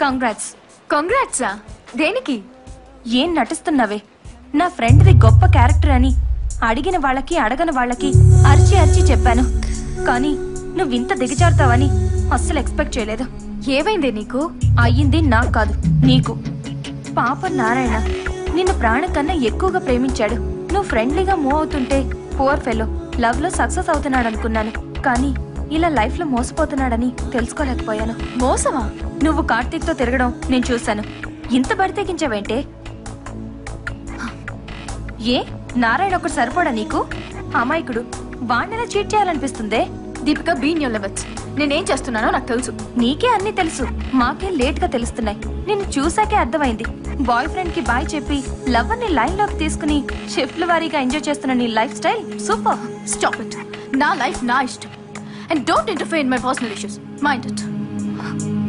Congrats కంగ్రాట్సా దేనికి? ఏం నటిస్తున్నావే? నా ఫ్రెండ్ది గొప్ప క్యారెక్టర్ అని అడిగిన వాళ్ళకి అడగని వాళ్ళకి అరిచి అరిచి చెప్పాను. కానీ నువ్వు ఇంత దిగజారుతావని అస్సలు ఎక్స్పెక్ట్ చేయలేదు. ఏవైంది నీకు? అయ్యింది నాకు కాదు నీకు. పాప నారాయణ నిన్ను ప్రాణం కన్నా ఎక్కువగా ప్రేమించాడు. నువ్వు ఫ్రెండ్లీగా మూవ్ అవుతుంటే పువర్ ఫెలో లవ్లో సక్సెస్ అవుతున్నాడు అనుకున్నాను కానీ ఇలా లైఫ్లో మోసపోతున్నాడని తెలుసుకోలేకపోయాను. మోసమా? నువ్వు కార్తీక్తో తిరగడం నేను చూశాను. ఇంత బడితెగించావేంటే ఏ? నారాయణ ఒకటి సరిపోడా నీకు? అమాయకుడు. వాణ్ణెలా చీట్ చేయాలనిపిస్తుందే? దీపిక బీన్ యువర్ నేనేం చేస్తున్నానో నాకు తెలుసు. నీకే అన్ని తెలుసు. మాకే లేట్గా తెలుస్తున్నాయి. నిన్ను చూసాకే అర్థమైంది. బాయ్ ఫ్రెండ్కి బాయ్ చెప్పి లవర్ని లైన్లోకి తీసుకుని షిఫ్ట్ల వారీగా ఎంజాయ్ చేస్తున్న నీ life style super. Stop it నా లైఫ్ నా ఇష్టం. And don't interfere in my personal issues. Mind it.